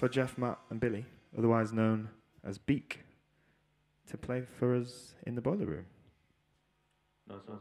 for Geoff, Matt, and Billy, otherwise known as Beak, to play for us in the boiler room. Nice one.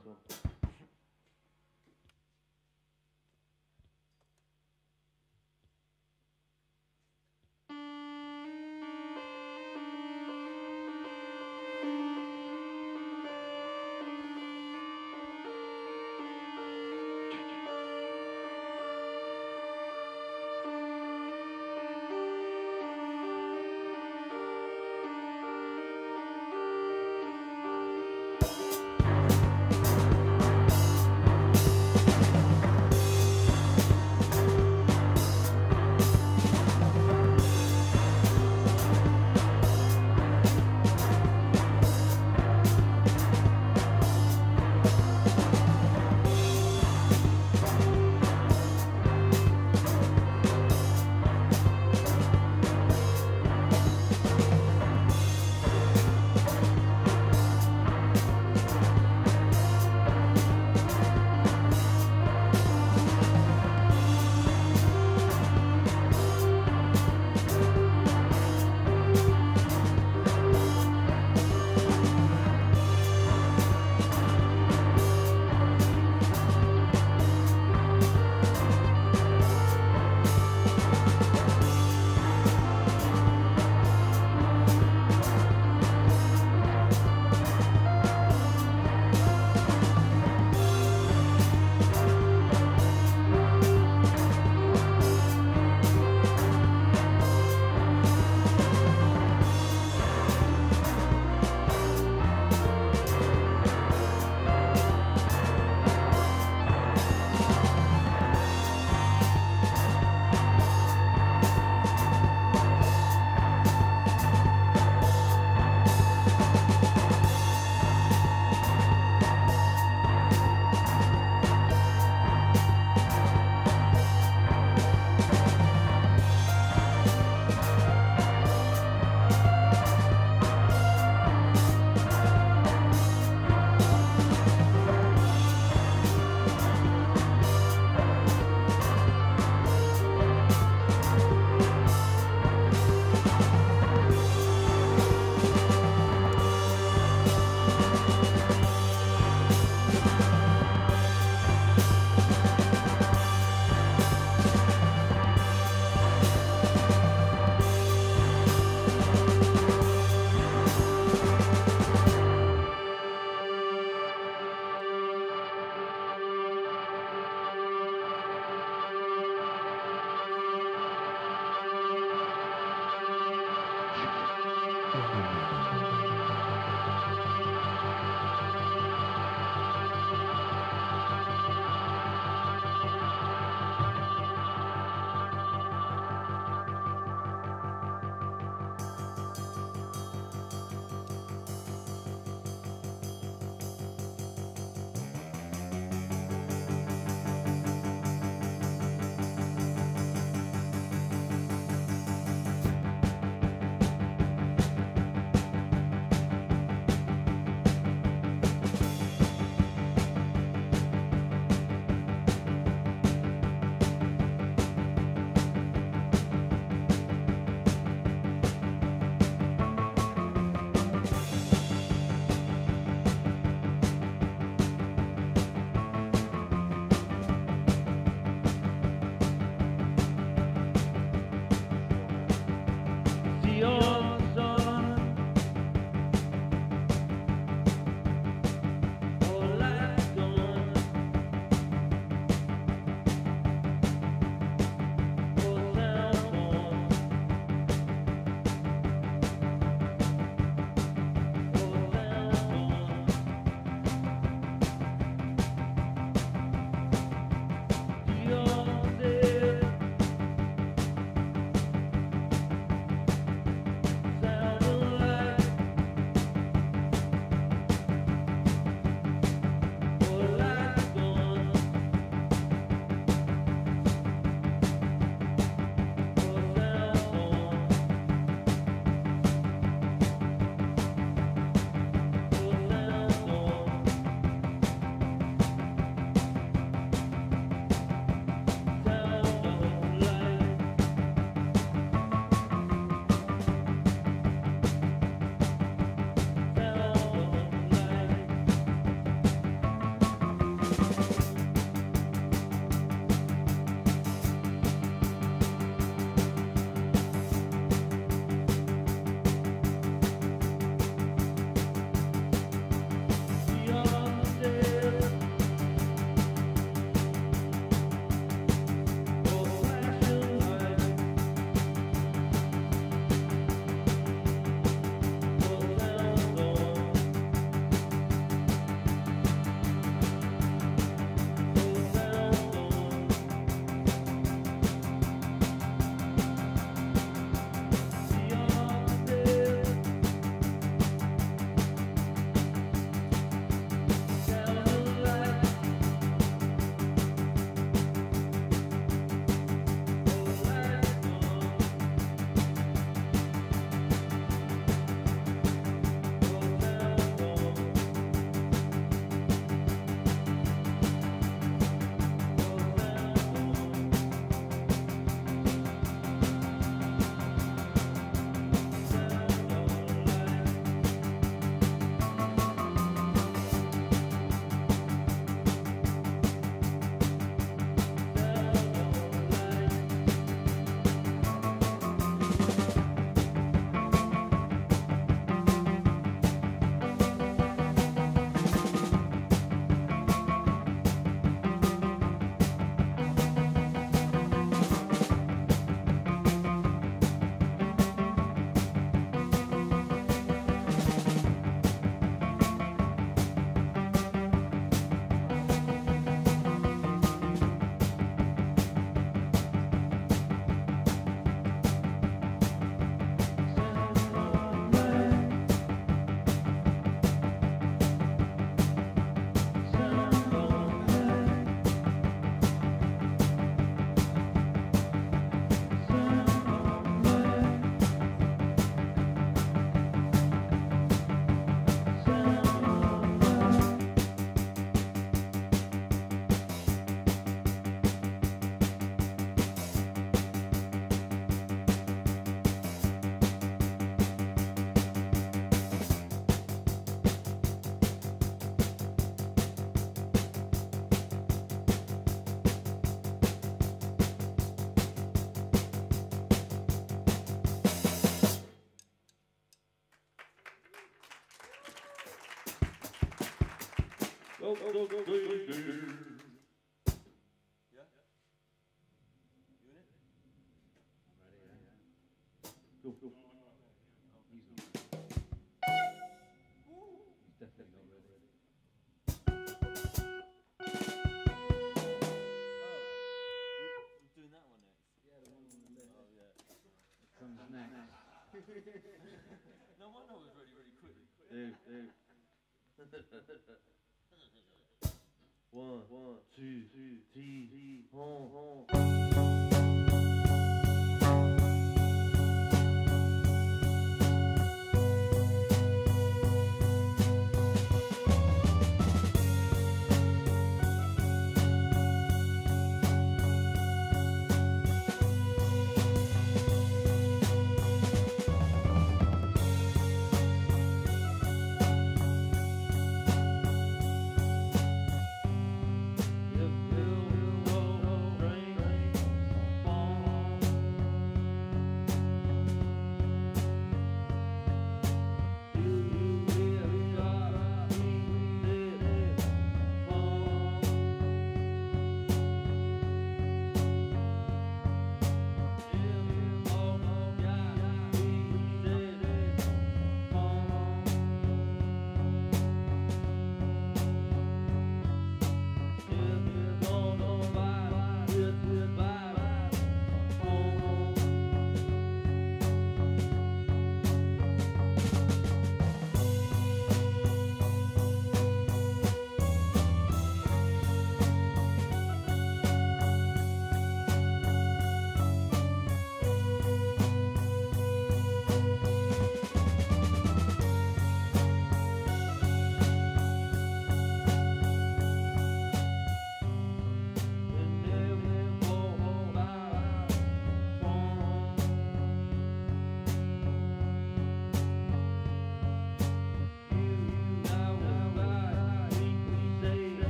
Yeah. go, go, go, go, go. Go, go. He's not ready. He's definitely not ready. comes next. no wonder I was ready really quickly. Dude, dude. One, one, two, two, three, home, home.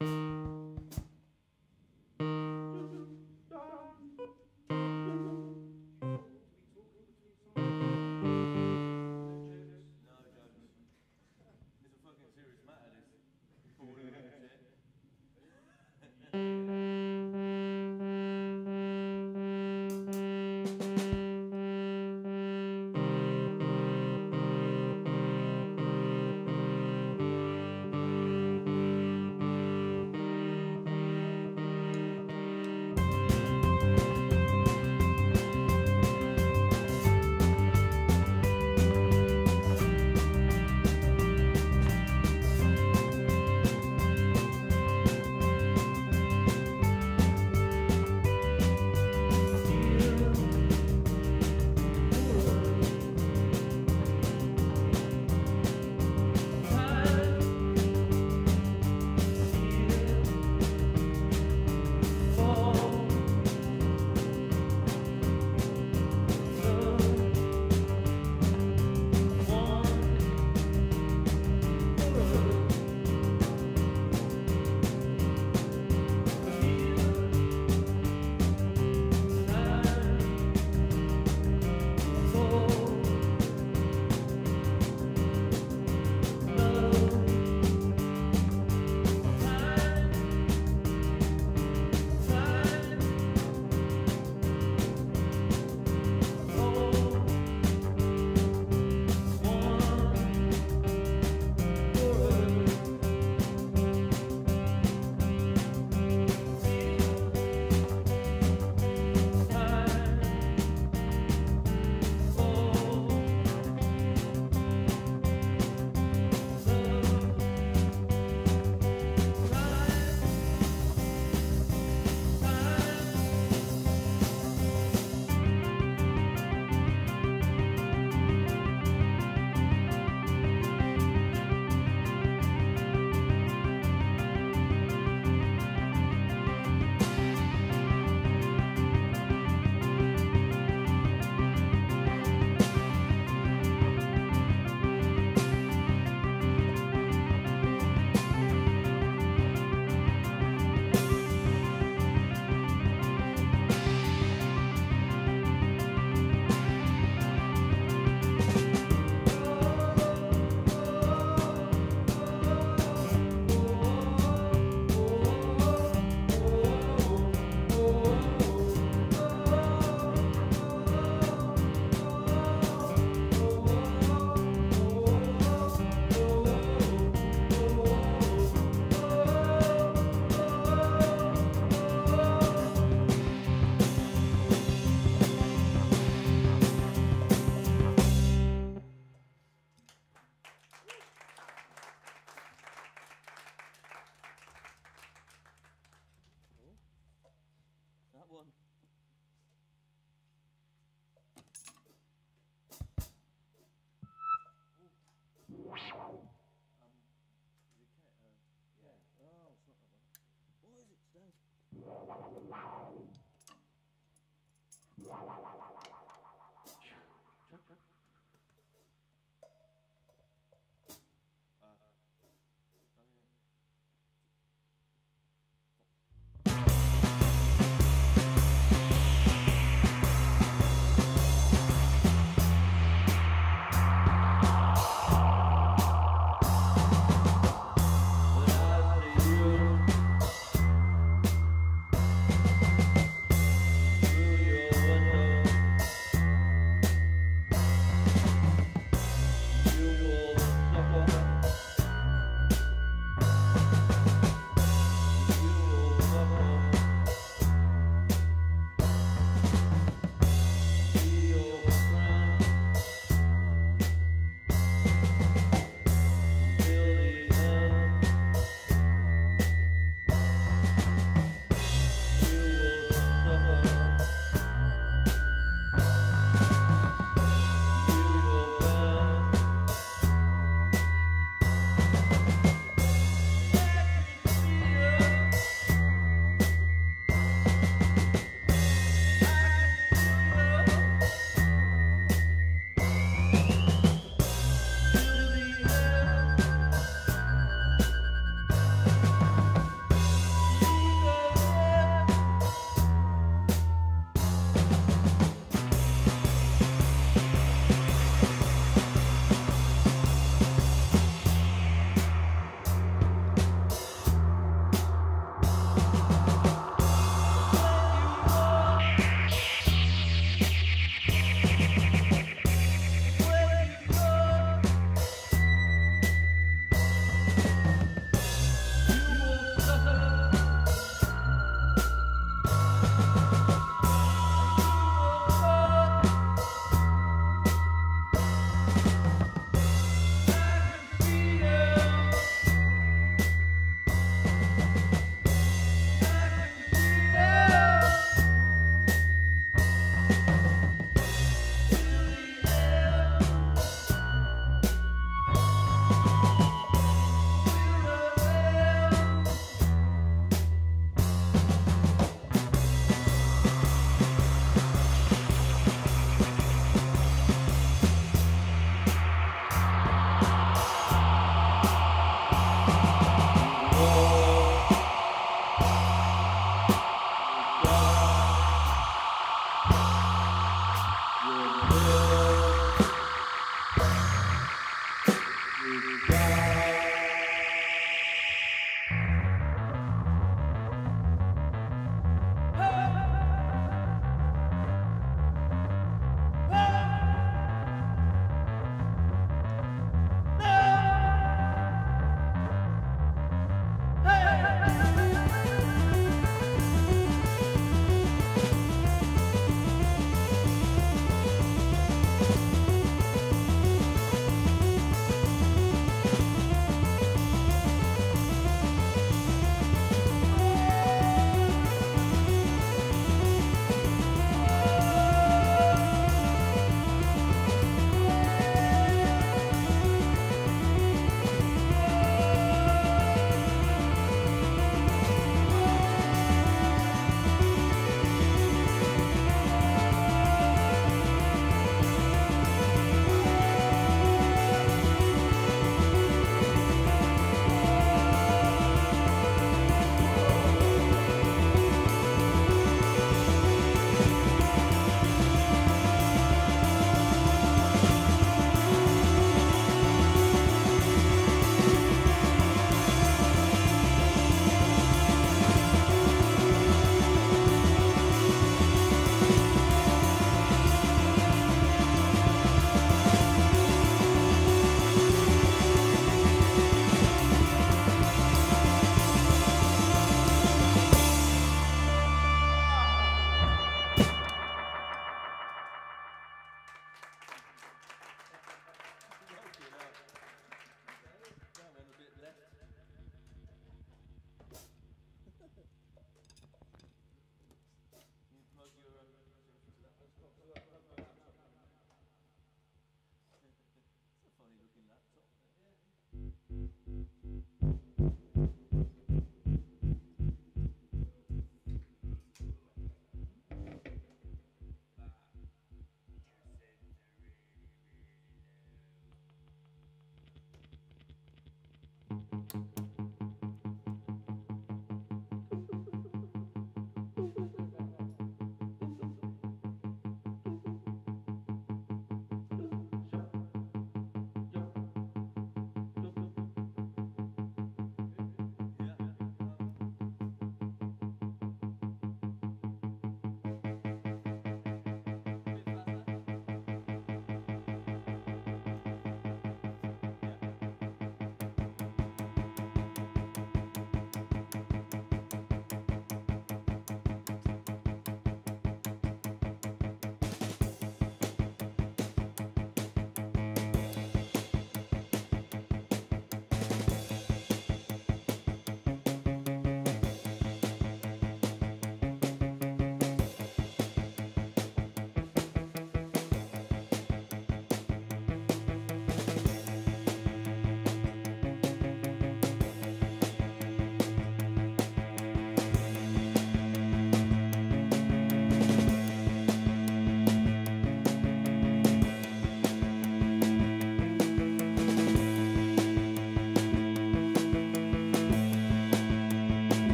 you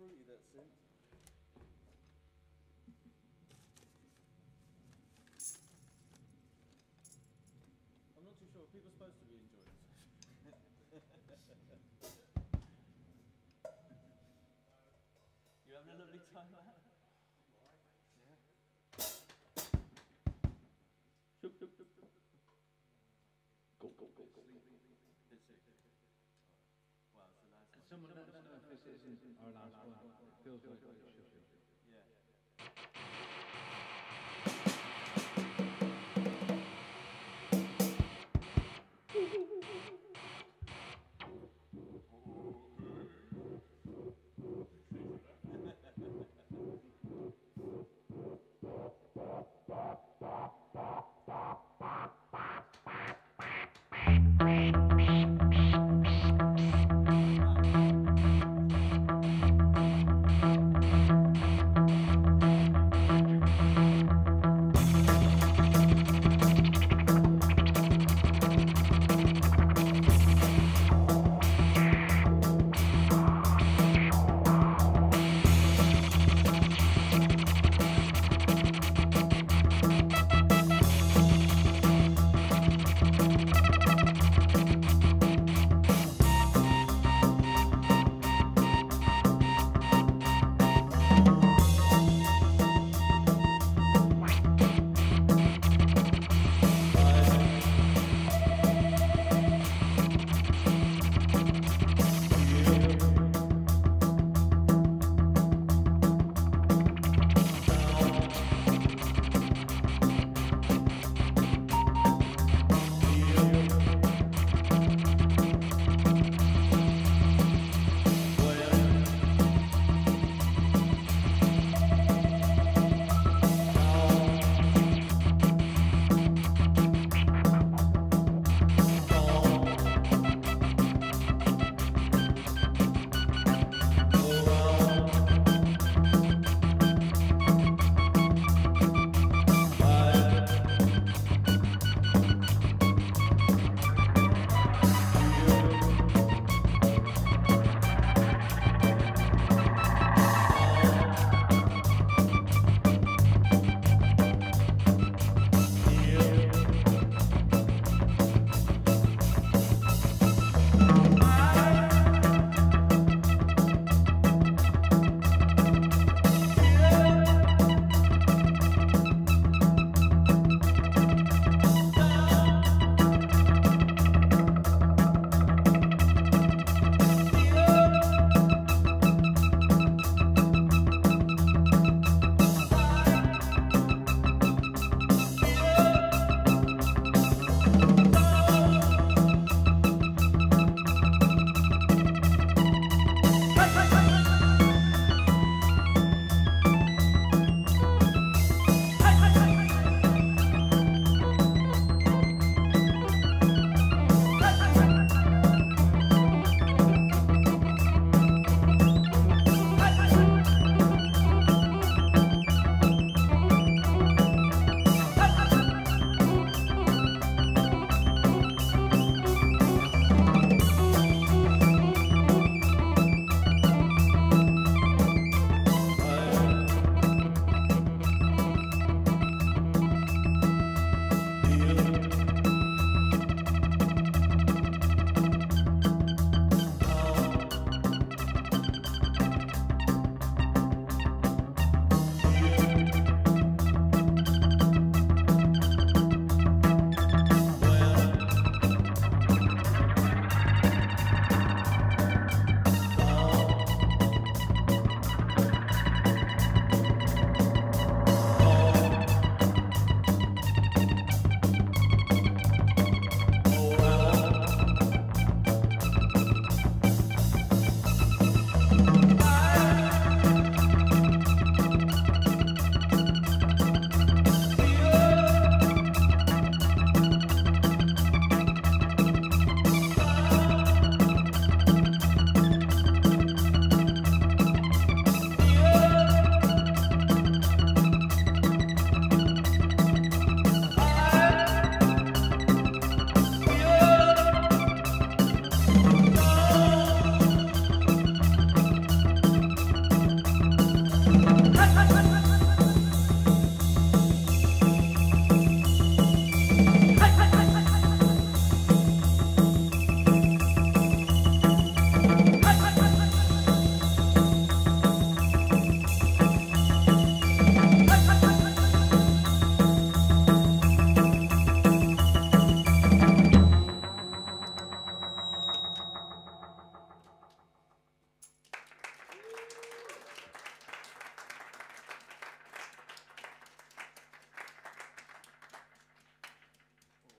fruity that scent. I'm not too sure. Are people supposed to be enjoying this? you having a lovely time, man? Someone let us know if this isn't our last one. It feels like it should.